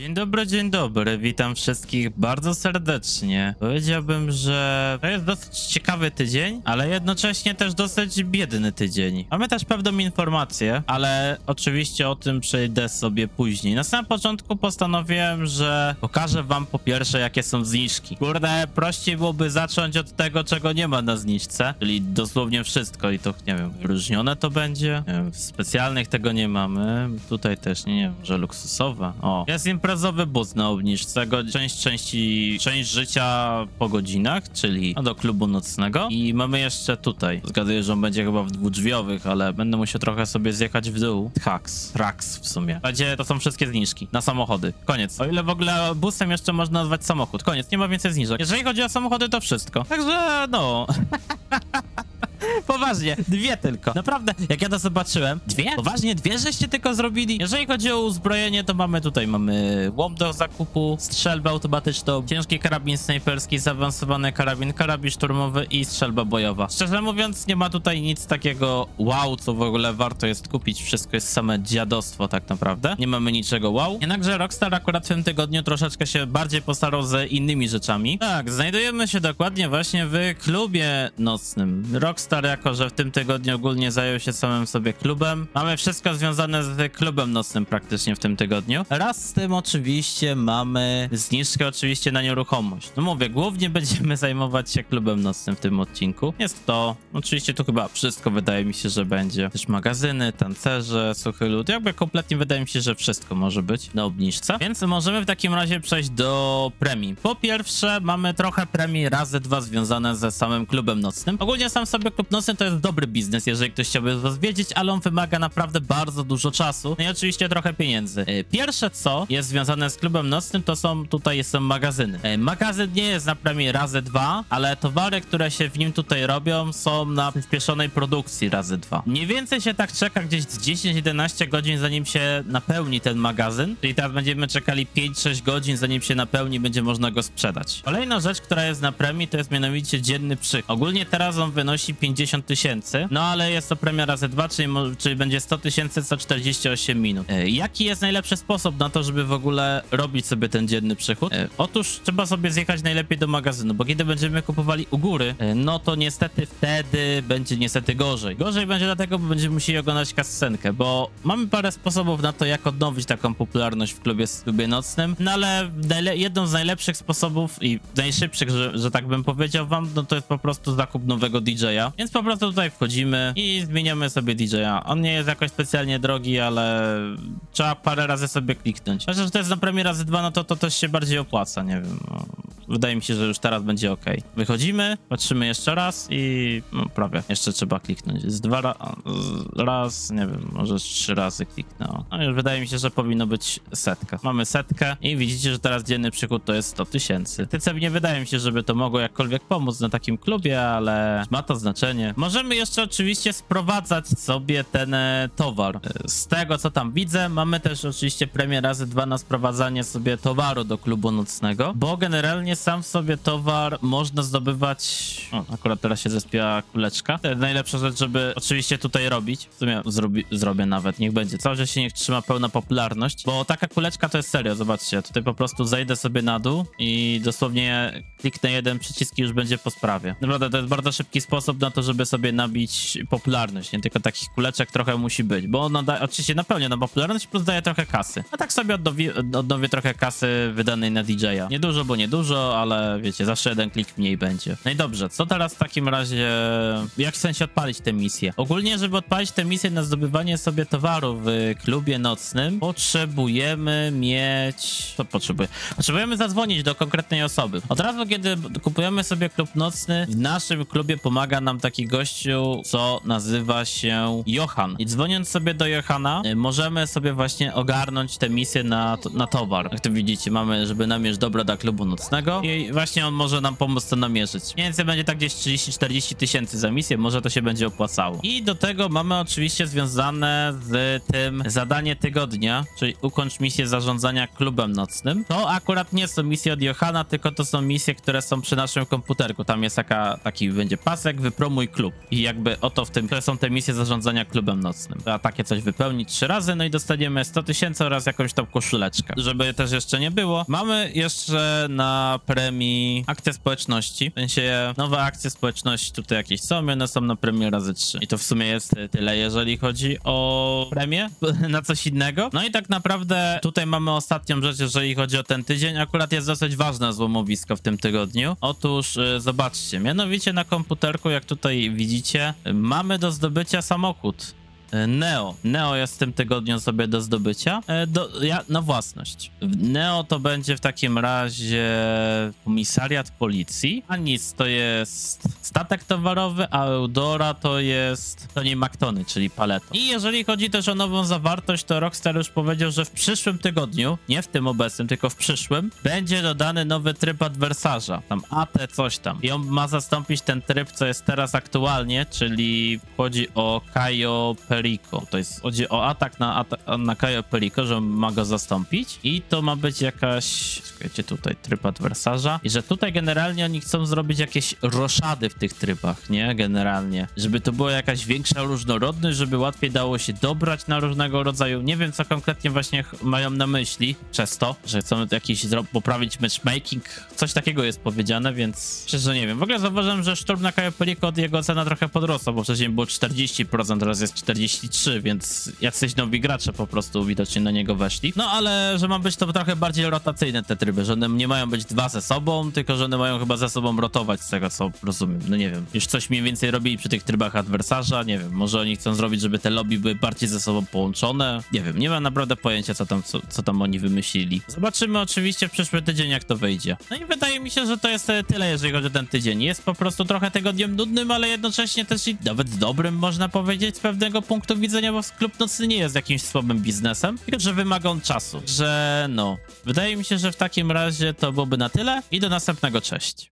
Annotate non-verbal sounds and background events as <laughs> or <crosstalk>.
Dzień dobry, dzień dobry, witam wszystkich bardzo serdecznie. Powiedziałbym, że to jest dosyć ciekawy tydzień, ale jednocześnie też dosyć biedny tydzień. Mamy też pewną informację, ale oczywiście o tym przejdę sobie później. Na samym początku postanowiłem, że pokażę wam po pierwsze, jakie są zniżki. Kurde, prościej byłoby zacząć od tego, czego nie ma na zniżce, czyli dosłownie wszystko i to, nie wiem, wyróżnione to będzie. Wiem, specjalnych tego nie mamy. Tutaj też, nie, nie wiem, że luksusowa. O, jest imprezowy bus na obniżce, część części, część życia po godzinach, czyli do klubu nocnego. I mamy jeszcze tutaj, zgaduję, że on będzie chyba w dwudrzwiowych, ale będę musiał trochę sobie zjechać w dół. Trax, Trax w sumie. Będzie, to są wszystkie zniżki na samochody. Koniec. O ile w ogóle busem jeszcze można nazwać samochód. Koniec, nie ma więcej zniżek. Jeżeli chodzi o samochody, to wszystko. Także, no... <laughs> Poważnie, dwie tylko. Naprawdę, jak ja to zobaczyłem, dwie? Poważnie, dwie żeście tylko zrobili? Jeżeli chodzi o uzbrojenie, to mamy tutaj, mamy łom do zakupu, strzelbę automatyczną, ciężki karabin snajperski, zaawansowany karabin, karabin szturmowy i strzelba bojowa. Szczerze mówiąc, nie ma tutaj nic takiego wow, co w ogóle warto jest kupić. Wszystko jest same dziadostwo tak naprawdę. Nie mamy niczego wow. Jednakże Rockstar akurat w tym tygodniu troszeczkę się bardziej postarał ze innymi rzeczami. Tak, znajdujemy się dokładnie właśnie w klubie nocnym. Rockstar jako, że w tym tygodniu ogólnie zajął się samym sobie klubem. Mamy wszystko związane z klubem nocnym praktycznie w tym tygodniu. Raz z tym oczywiście mamy zniżkę oczywiście na nieruchomość. No mówię, głównie <laughs> będziemy zajmować się klubem nocnym w tym odcinku. Jest to, oczywiście tu chyba wszystko wydaje mi się, że będzie. Też magazyny, tancerze, suchy lód. Jakby kompletnie wydaje mi się, że wszystko może być na obniżce. Więc możemy w takim razie przejść do premii. Po pierwsze mamy trochę premii razy dwa związane ze samym klubem nocnym. Ogólnie sam sobie klub nocny to jest dobry biznes, jeżeli ktoś chciałby was wiedzieć, ale on wymaga naprawdę bardzo dużo czasu. No i oczywiście trochę pieniędzy. E, Pierwsze co jest związane z klubem nocnym, to są tutaj są magazyny. E, Magazyn nie jest na premii razy dwa, ale towary, które się w nim tutaj robią, są na przyspieszonej produkcji razy dwa. Mniej więcej się tak czeka gdzieś z 10-11 godzin, zanim się napełni ten magazyn. Czyli teraz będziemy czekali 5-6 godzin, zanim się napełni, będzie można go sprzedać. Kolejna rzecz, która jest na premii, to jest mianowicie dzienny przychód. Ogólnie teraz on wynosi 50 tysięcy, no ale jest to premia razy dwa, czyli, mo- czyli będzie 100 tysięcy co 48 minut. E, jaki jest najlepszy sposób na to, żeby w ogóle robić sobie ten dzienny przychód? E, otóż trzeba sobie zjechać najlepiej do magazynu, bo kiedy będziemy kupowali u góry, e, no to niestety wtedy będzie niestety gorzej. Gorzej będzie dlatego, bo będziemy musieli oglądać kascenkę, bo mamy parę sposobów na to, jak odnowić taką popularność w klubie, w klubie nocnym, no ale jedną z najlepszych sposobów i najszybszych, że, że tak bym powiedział wam, no to jest po prostu zakup nowego DJ-a. Więc po prostu tutaj wchodzimy i zmieniamy sobie DJ-a. On nie jest jakoś specjalnie drogi, ale trzeba parę razy sobie kliknąć. Chociaż to jest na premię razy dwa, no to to też się bardziej opłaca, nie wiem. Wydaje mi się, że już teraz będzie ok. Wychodzimy, patrzymy jeszcze raz i no, prawie. Jeszcze trzeba kliknąć. Z dwa ra raz, nie wiem, może trzy razy kliknę. No już wydaje mi się, że powinno być setka. Mamy setkę i widzicie, że teraz dzienny przychód to jest 100 tysięcy. Tyce nie wydaje mi się, żeby to mogło jakkolwiek pomóc na takim klubie, ale ma to znaczenie. Możemy jeszcze oczywiście sprowadzać sobie ten e, towar. E, Z tego, co tam widzę, mamy też oczywiście premię razy dwa na sprowadzanie sobie towaru do klubu nocnego, bo generalnie sam w sobie towar można zdobywać... O, akurat teraz się zespiła kuleczka. Najlepsza rzecz, żeby oczywiście tutaj robić. W sumie zrobi, zrobię nawet, niech będzie. Cały czas się niech trzyma pełna popularność, bo taka kuleczka to jest serio, zobaczcie. Tutaj po prostu zejdę sobie na dół i dosłownie kliknę jeden przycisk i już będzie po sprawie. Naprawdę, to jest bardzo szybki sposób na to, żeby sobie nabić popularność. Nie tylko takich kuleczek trochę musi być, bo ona da, oczywiście napełnia na popularność plus daje trochę kasy. A tak sobie odnowi, odnowię trochę kasy wydanej na DJ-a. Niedużo, bo niedużo, ale wiecie, zawsze jeden klik mniej będzie. No i dobrze, co teraz w takim razie, jak w sensie odpalić tę misję? Ogólnie, żeby odpalić tę misję na zdobywanie sobie towaru w klubie nocnym, potrzebujemy mieć... Co potrzebuję? Potrzebujemy zadzwonić do konkretnej osoby. Od razu, kiedy kupujemy sobie klub nocny, w naszym klubie pomaga nam taki gościu, co nazywa się Johan. I dzwoniąc sobie do Johana, y, możemy sobie właśnie ogarnąć tę misję na, na towar. Jak to widzicie, mamy, żeby namierz dobra dla klubu nocnego. I właśnie on może nam pomóc to namierzyć. Mniej więcej będzie tak gdzieś 30-40 tysięcy za misję, może to się będzie opłacało. I do tego mamy oczywiście związane z tym zadanie tygodnia, czyli ukończ misję zarządzania klubem nocnym. To akurat nie są misje od Johana, tylko to są misje, które są przy naszym komputerku. Tam jest taka, taki będzie pasek, wypromuj klub. I jakby oto w tym, to są te misje zarządzania klubem nocnym. Trzeba takie coś wypełnić trzy razy, no i dostaniemy 100 tysięcy oraz jakąś tam koszuleczkę. Żeby też jeszcze nie było, mamy jeszcze na premii akcje społeczności. W sensie nowe akcje społeczności tutaj jakieś są, i one są na premii razy 3. I to w sumie jest tyle, jeżeli chodzi o premię <laughs> na coś innego. No i tak naprawdę tutaj mamy ostatnią rzecz, jeżeli chodzi o ten tydzień. Akurat jest dosyć ważne złomowisko w tym tygodniu. Otóż y, zobaczcie, mianowicie na komputerku, jak tutaj widzicie, y, mamy do zdobycia samochód. Y, Neo. Neo jest w tym tygodniu sobie do zdobycia. E, Do, ja, na własność. Neo to będzie w takim razie komisariat policji. A to jest statek towarowy, a Eudora to jest to nie Maktony, czyli paleto. I jeżeli chodzi też o nową zawartość, to Rockstar już powiedział, że w przyszłym tygodniu, nie w tym obecnym, tylko w przyszłym, będzie dodany nowy tryb adwersarza. Tam AT coś tam. I on ma zastąpić ten tryb, co jest teraz aktualnie, czyli chodzi o Kajo Perico. To jest, chodzi o atak na, na Kajo Perico, że ma go zastąpić. I to ma być jakaś, słuchajcie, tutaj tryb adwersarza. I że tutaj generalnie oni chcą zrobić jakieś roszady w tych trybach, nie? Generalnie. Żeby to była jakaś większa różnorodność, żeby łatwiej dało się dobrać na różnego rodzaju. Nie wiem, co konkretnie właśnie mają na myśli przez to, że chcą jakiś poprawić matchmaking. Coś takiego jest powiedziane, więc szczerze nie wiem. W ogóle zauważyłem, że szturm na Cayo Perico od jego cena trochę podrosła, bo wcześniej było 40%, teraz jest 43%, więc jacyś nowi gracze po prostu widocznie na niego weszli. No ale, że ma być to trochę bardziej rotacyjne te tryby, że one nie mają być dwa ze sobą, tylko że one mają chyba ze sobą rotować z tego, co rozumiem. No nie wiem. Już coś mniej więcej robili przy tych trybach adwersarza, nie wiem. Może oni chcą zrobić, żeby te lobby były bardziej ze sobą połączone. Nie wiem, nie mam naprawdę pojęcia, co tam, co, co tam oni wymyślili. Zobaczymy oczywiście w przyszły tydzień, jak to wyjdzie. No i wydaje mi się, że to jest e, tyle, jeżeli chodzi o ten tydzień. Jest po prostu trochę tygodniem nudnym, ale jednocześnie też i nawet dobrym, można powiedzieć, z pewnego punktu widzenia, bo klub nocny nie jest jakimś słabym biznesem, tylko że wymaga on czasu. Że no, wydaje mi się, że w takim razie to byłoby na tyle i do następnego, cześć.